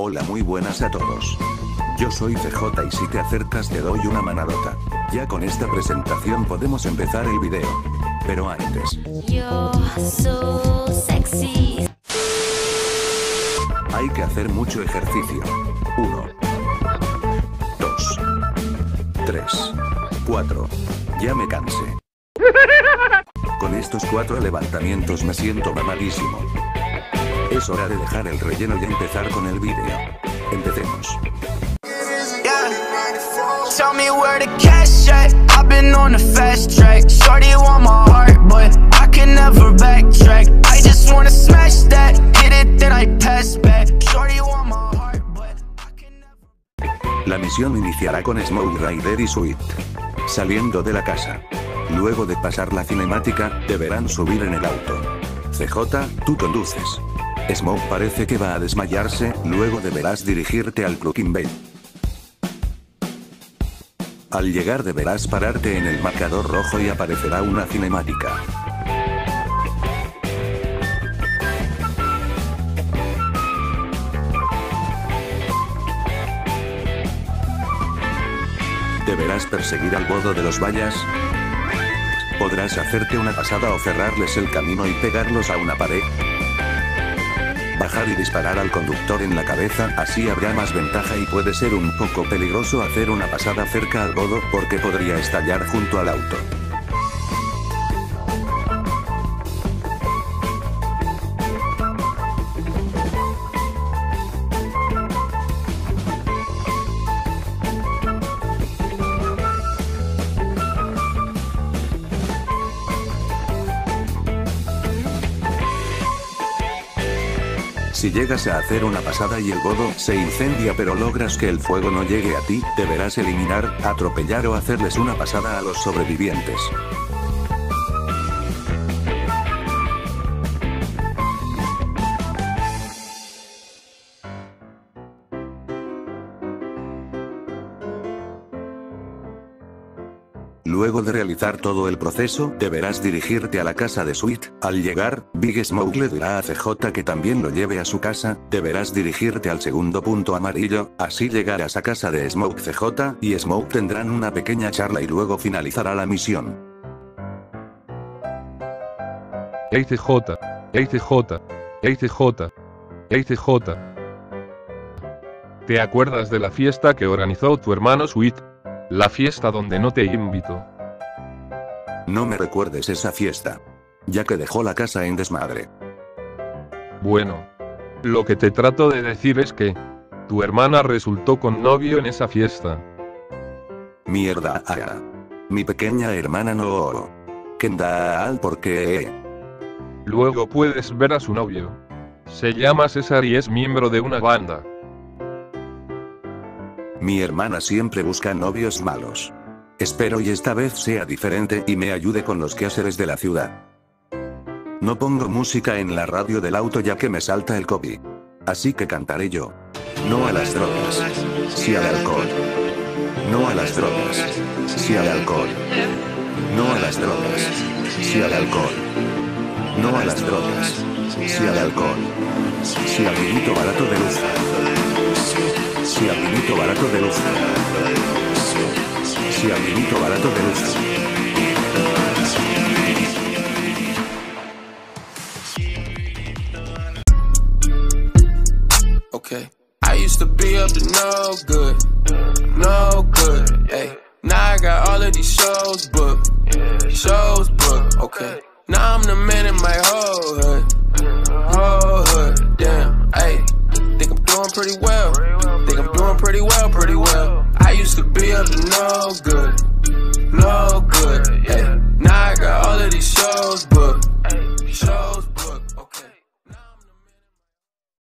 Hola muy buenas a todos. Yo soy CJ y si te acercas te doy una manadota. Ya con esta presentación podemos empezar el video. Pero antes, You're so sexy. hay que hacer mucho ejercicio. 1, 2, 3, 4. Ya me cansé. Con estos cuatro levantamientos me siento mamadísimo. Es hora de dejar el relleno y empezar con el video. Empecemos. Yeah. Tell me where the cash at. I've been on the fast track. Shorty want my heart, but I can never backtrack. I just wanna smash that. Hit it, then I pass back. Shorty want my heart, but I can never. La misión iniciará con Smoke Rider y Sweet. Saliendo de la casa. Luego de pasar la cinemática, deberán subir en el auto. CJ, tú conduces. Smoke parece que va a desmayarse, luego deberás dirigirte al Clucking Bay. Al llegar deberás pararte en el marcador rojo y aparecerá una cinemática. Deberás perseguir al bodo de los vallas. Podrás hacerte una pasada o cerrarles el camino y pegarlos a una pared. Bajar y disparar al conductor en la cabeza, así habrá más ventaja y puede ser un poco peligroso hacer una pasada cerca al bodo porque podría estallar junto al auto. Si llegas a hacer una pasada y el bodo se incendia pero logras que el fuego no llegue a ti, deberás eliminar, atropellar o hacerles una pasada a los sobrevivientes. Luego de realizar todo el proceso, deberás dirigirte a la casa de Sweet. Al llegar, Big Smoke le dirá a CJ que también lo lleve a su casa, deberás dirigirte al segundo punto amarillo, así llegarás a casa de Smoke CJ y Smoke tendrán una pequeña charla y luego finalizará la misión. Ey CJ, ey CJ, CJ, CJ. ¿Te acuerdas de la fiesta que organizó tu hermano Sweet? La fiesta donde no te invito. No me recuerdes esa fiesta. Ya que dejó la casa en desmadre. Bueno. Lo que te trato de decir es que... Tu hermana resultó con novio en esa fiesta. Mierda, ah. Mi pequeña hermana no. Kendall, ¿por qué? Luego puedes ver a su novio. Se llama César y es miembro de una banda. Mi hermana siempre busca novios malos. Espero y esta vez sea diferente y me ayude con los quehaceres de la ciudad. No pongo música en la radio del auto ya que me salta el copy. Así que cantaré yo. No a las drogas. Sí al alcohol. No a las drogas. Sí al alcohol. No a las drogas. Sí al alcohol. No a las drogas. Sí al alcohol. Sí al vinito barato de luz. Sí al vinito barato de luz. Sí al vinito barato de luz. Okay. I used to be up to no good, no no good,